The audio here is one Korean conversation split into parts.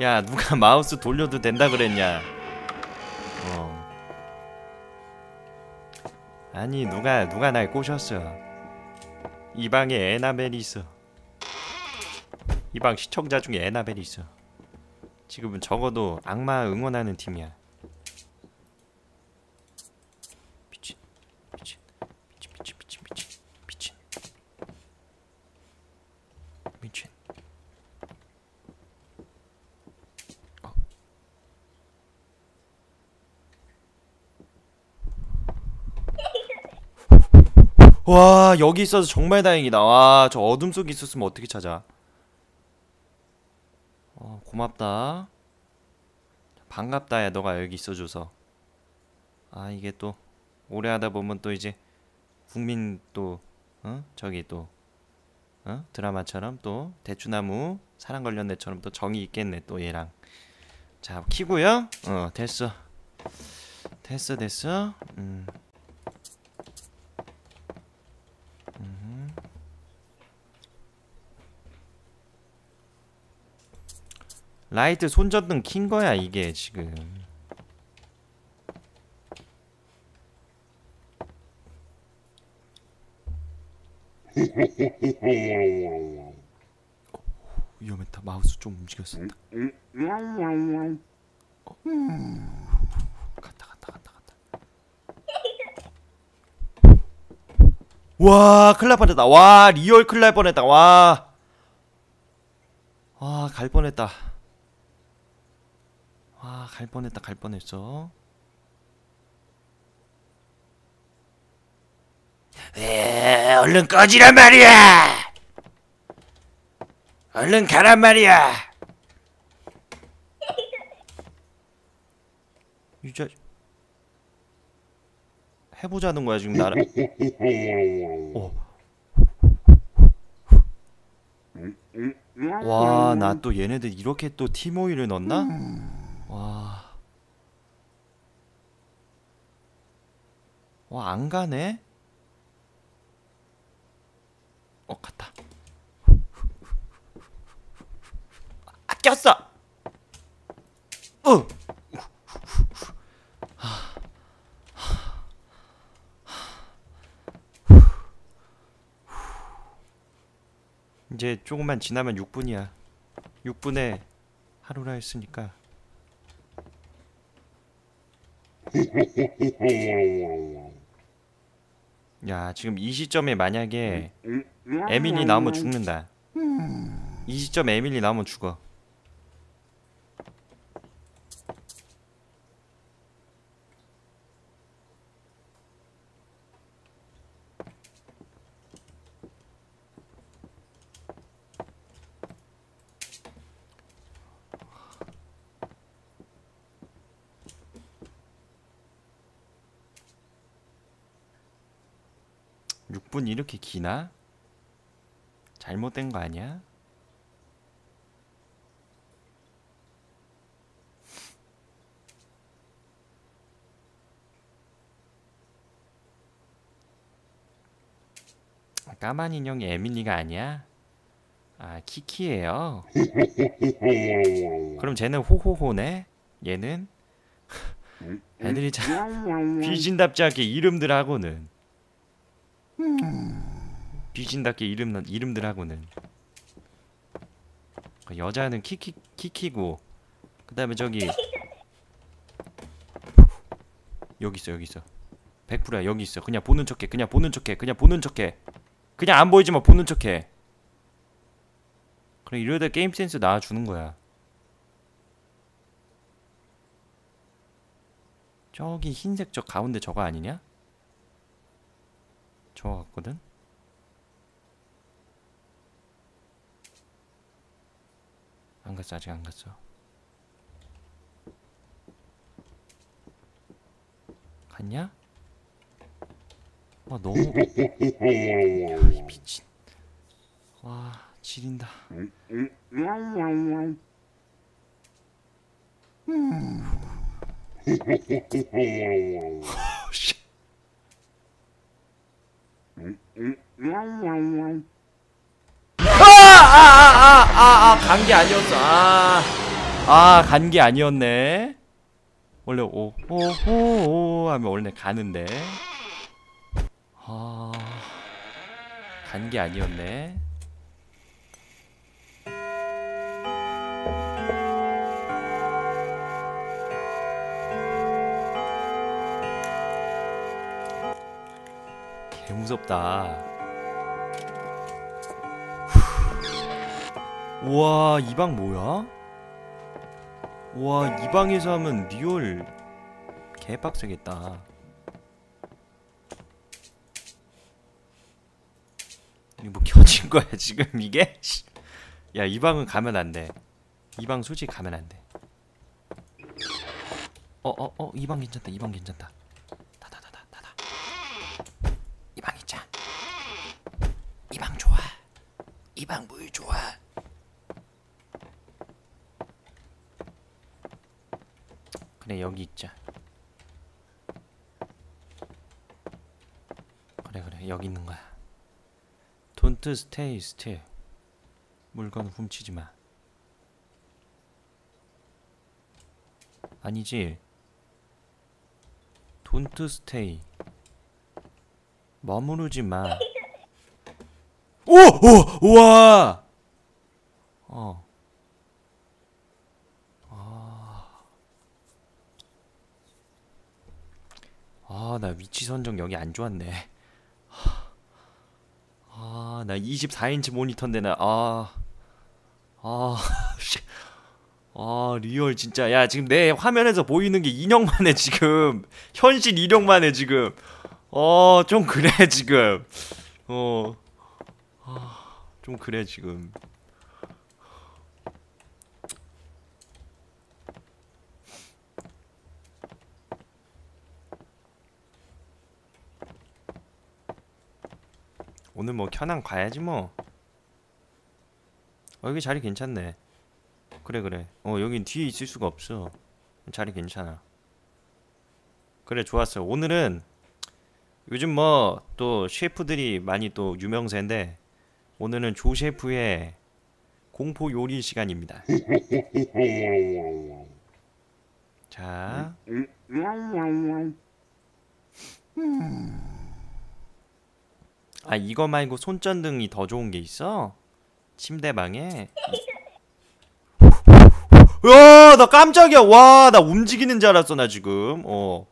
야 누가 마우스 돌려도 된다 그랬냐? 어. 아니 누가 누가 날 꼬셨어? 이 방에 에나벨이 있어. 이 방 시청자 중에 에나벨이 있어. 지금은 적어도 악마 응원하는 팀이야 와 여기 있어서 정말 다행이다. 와 저 어둠 속에 있었으면 어떻게 찾아? 어 고맙다. 반갑다 야 너가 여기 있어줘서. 아 이게 또 오래 하다 보면 또 이제 국민 또 어? 저기 또 어? 드라마처럼 또 대추나무 사랑 걸렸네처럼 또 정이 있겠네 또 얘랑. 자 키고요. 어 됐어. 됐어 됐어. 음 라이트 손전등 킨 거야 이게 지금. 위험했다. 마우스 좀 움직였었다 어. 갔다 갔다 갔다 갔다. 와 큰일 날 뻔했다. 와 real 큰일 날 뻔했다. 와와갈 뻔했다 와, 갈 뻔했다, 갈 뻔했어. 에, 얼른 꺼지란 말이야! 얼른 가란 말이야! 유자, 해보자는 거야, 지금 나를. 어. 와, 나 또 얘네들 이렇게 또 티모이를 넣나? 와, 안 가네? 어, 갔다. 아, 꼈어! 어! 이제 조금만 지나면 6분이야. 6분에 하루라 했으니까 야 지금 이 시점에 만약에 에밀리 나오면 죽는다. 이 시점에 에밀리 나오면 죽어 육분 이렇게 기나? 잘못된 거 아니야? 까만 인형이 에밀리가 아니야? 아 키키예요. 그럼 쟤는 호호호네? 얘는 애들이 참 귀신답지 않게 이름들 하고는 귀신답게 이름 이름들 하고는. 그 여자는 키키 키키고 그다음에 저기 여기 있어 여기 있어. 100%야 여기 있어. 그냥 보는 척해 그냥 보는 척해 그냥 보는 척해. 그냥 안 보이지만 보는 척해. 그래 이러다 게임 센스 나와주는 거야. 저기 흰색 저 가운데 저거 아니냐? 저거 같거든? 안 갔어 아직 안 갔어 갔냐? 와 너무 야, 이 미친 와 지린다 씨. 아, 아, 아, 아, 아, 간 게 아니었어. 아. 아간 게 아니었네 원래 오오오오 하면 원래 가는데 아간 게 아니었네 개 무섭다 우와 이 방 뭐야? 우와 이 방에서 하면 real 개빡세겠다. 이거 뭐 켜진 거야 지금 이게? 야 이 방은 가면 안돼. 이 방 솔직히 가면 안돼. 어어어 이 방 괜찮다 이 방 괜찮다 다다다다 다다 이 방 있자 이 방 좋아 이 방 물 좋아 그래 여기 있자. 그래 그래 여기 있는 거야. Don't stay still. 물건 훔치지 마. 아니지. Don't stay. 머무르지 마. 오! 오! 우와! 어 아, 나 위치 선정 여기 안 좋았네. 아, 나 24인치 모니터인데 나 아. 아. 씨. 아, real 진짜. 야, 지금 내 화면에서 보이는 게 인형만 해 지금. 현실 인형만 해 지금. 어, 좀 그래 지금. 어. 아, 좀 그래 지금. 오늘 뭐 현황 가야지 뭐. 어 여기 자리 괜찮네. 그래 그래. 어 여긴 뒤에 있을 수가 없어. 자리 괜찮아. 그래 좋았어요. 오늘은 요즘 뭐 또 셰프들이 많이 또 유명세인데 오늘은 조 셰프의 공포 요리 시간입니다. 자, 아 이거 말고 손전등이 더 좋은 게 있어? 침대방에? 야, 나 깜짝이야. 와, 나 움직이는 줄 알았어, 나 지금. 어.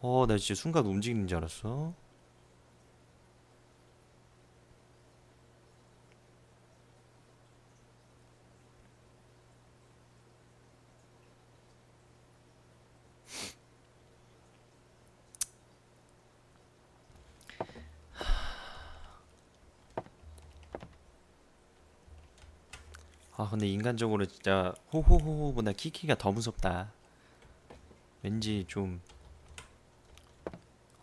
어, 나 진짜 순간 움직이는 줄 알았어. 아, 근데 인간적으로 진짜 호호호호보다 키키가 더 무섭다. 왠지 좀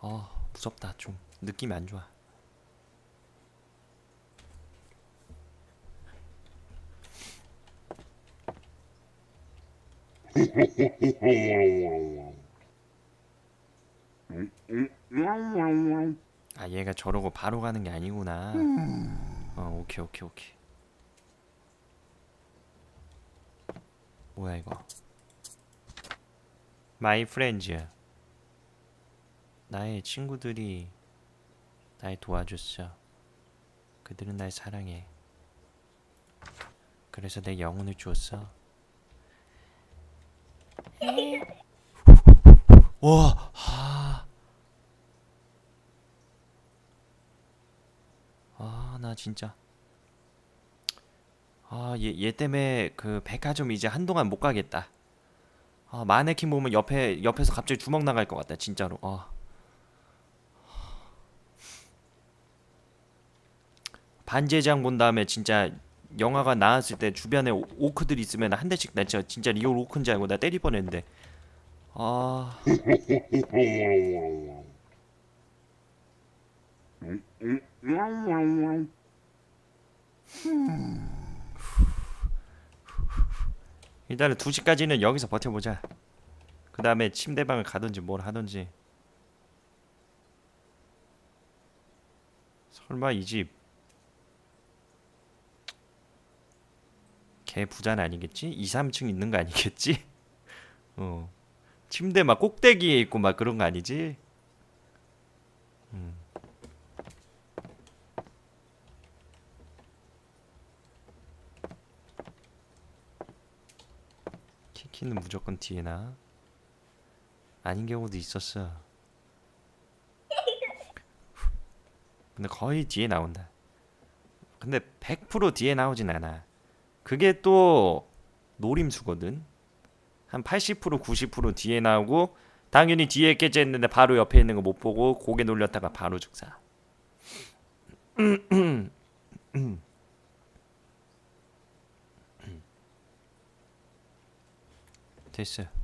아, 무섭다. 좀 느낌이 안 좋아. 아, 얘가 저러고 바로 가는 게 아니구나. 어, 오케이, 오케이, 오케이. 뭐야 이거? My friends. 나의 친구들이 날 도와줬어. 그들은 날 사랑해. 그래서 내 영혼을 주었어. 와, 아, 아, 나 진짜. 아, 얘, 얘 때문에 그 백화점 이제 한동안 못 가겠다. 아, 마네킹 보면 옆에 옆에서 갑자기 주먹 나갈 것 같다, 진짜로. 아. 반제왕 본 다음에 진짜 영화가 나왔을 때 주변에 o- orc들 있으면 한 대씩 나 진짜 진짜 real orc인 줄 알고 나 때릴 뻔했는데. 아. 일단은 2시까지는 여기서 버텨보자. 그 다음에 침대방을 가든지 뭘 하든지. 설마 이 집 개 부자는 아니겠지? 2, 3층 있는 거 아니겠지? 어. 침대 막 꼭대기에 있고 막 그런 거 아니지? 음. 키키는 무조건 뒤에 나. 아닌 경우도 있었어. 근데 거의 뒤에 나온다. 근데 100% 뒤에 나오진 않아. 그게 또 노림수거든. 한 80% 90% 뒤에 나오고 당연히 뒤에 있겠지 했는데 바로 옆에 있는 거 못 보고 고개 놀렸다가 바로 죽사. 됐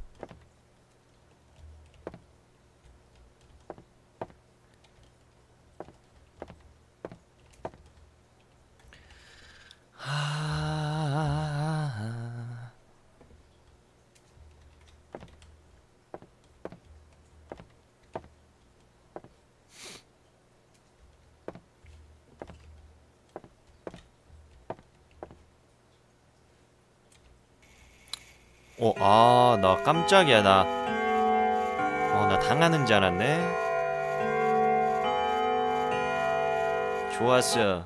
어, 아, 나 깜짝이야, 나. 어, 나 당하는 줄 알았네. 좋았어.